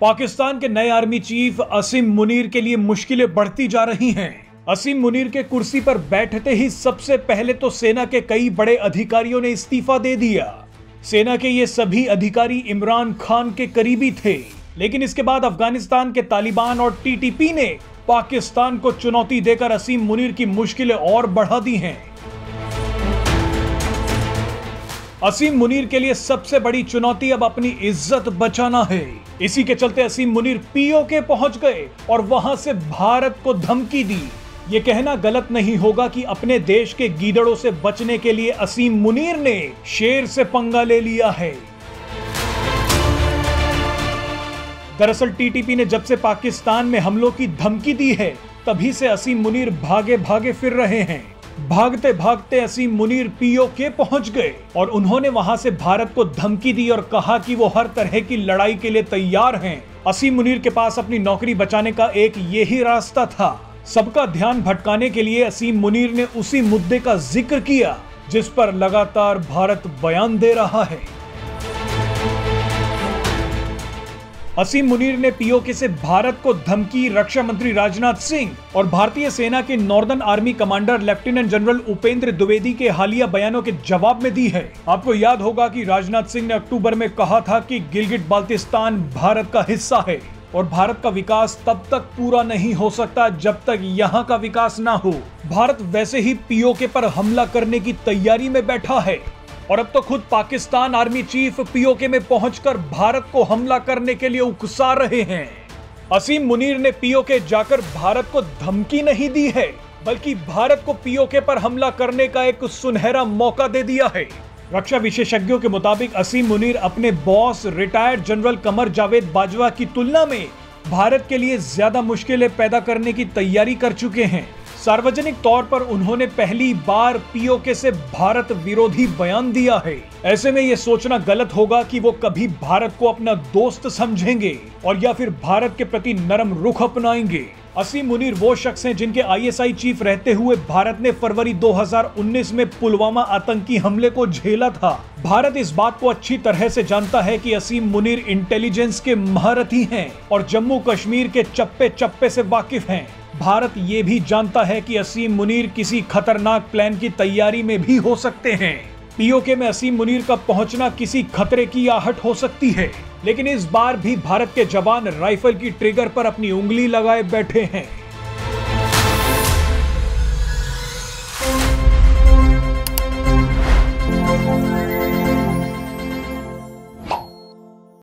पाकिस्तान के नए army chief असीम मुनीर के लिए मुश्किलें बढ़ती जा रही हैं। असीम मुनीर के कुर्सी पर बैठते ही सबसे पहले तो सेना के कई बड़े अधिकारियों ने इस्तीफा दे दिया। सेना के ये सभी अधिकारी इमरान खान के करीबी थे, लेकिन इसके बाद अफ़गानिस्तान के तालिबान और टीटीपी ने पाकिस्तान को चुनौती देकर असीम मुनीर की मुश्किलें और बढ़ा दी हैं। असीम मुनीर के लिए सबसे बड़ी चुनौती अब अपनी इज़्ज़त बचाना है। इसी के चलते असीम मुनीर पीओके पहुँच गए और वहाँ से भारत को धमकी दी। ये कहना गलत नहीं होगा कि अपने देश के गीदड़ों से बचने के लिए असीम मुनीर ने शेर से पंगा ले लिया है। दरअसल टीटीपी ने जब से पाकिस्तान में हमलों की धमकी दी है, तभी से असीम मुनीर भागे भागे फिर रहे हैं। भागते भागते असीम मुनीर पीओ के पहुँच गए और उन्होंने वहाँ से भारत को धमकी दी और कहा कि वो हर तरह की लड़ाई के लिए तैयार हैं। असीम मुनीर के पास अपनी नौकरी बचाने का एक यही रास्ता था। सबका ध्यान भटकाने के लिए असीम मुनीर ने उसी मुद्दे का ज़िक्र किया, जिस पर लगातार भारत बयान दे रहा है। असीम मुनीर ने पीओके से भारत को धमकी, रक्षा मंत्री राजनाथ सिंह और भारतीय सेना के northern army commander lieutenant general Upendra Dwivedi के हालिया बयानों के जवाब में दी है। आपको याद होगा कि राजनाथ सिंह ने अक्टूबर में कहा था कि गिलगिट बाल्तिस्तान भारत का हिस्सा है और भारत का विकास तब तक पूरा नहीं हो सकता जब तक यहाँ का विकास ना हो। भारत वैसे ही पीओके पर हमला करने की तैयारी में बैठा है। और अब तो खुद पाकिस्तान आर्मी चीफ पीओके में पहुंचकर भारत को हमला करने के लिए उकसा रहे हैं। असीम मुनीर ने पीओके जाकर भारत को धमकी नहीं दी है, बल्कि भारत को पीओके पर हमला करने का एक सुनहरा मौका दे दिया है। रक्षा विशेषज्ञों के मुताबिक असीम मुनीर अपने boss, retired general Qamar Javed Bajwa की तुलना में भारत के लिए ज़्यादा मुश्किलें पैदा करने की तैयारी कर चुके हैं। सार्वजनिक तौर पर उन्होंने पहली बार पीओके से भारत विरोधी बयान दिया है। ऐसे में ये सोचना गलत होगा कि वो कभी भारत को अपना दोस्त समझेंगे और या फिर भारत के प्रति नरम रुख अपनाएँगे। असीम मुनीर वो शख्स हैं जिनके आईएसआई चीफ रहते हुए भारत ने फरवरी 2019 में पुलवामा आतंकी हमले को झेला था। भारत इस बात को अच्छी तरह से जानता है कि असीम मुनीर इंटेलिजेंस के महारथी हैं और जम्मू कश्मीर के चप्पे चप्पे से वाकिफ हैं। भारत ये भी जानता है कि असीम मुनीर किसी खतरनाक प्लान की तैयारी में भी हो सकते हैं। पीओके में असीम मुनीर का पहुँचना किसी खतरे की आहट हो सकती है। लेकिन इस बार भी भारत के जवान राइफल की ट्रिगर पर अपनी उंगली लगाए बैठे हैं।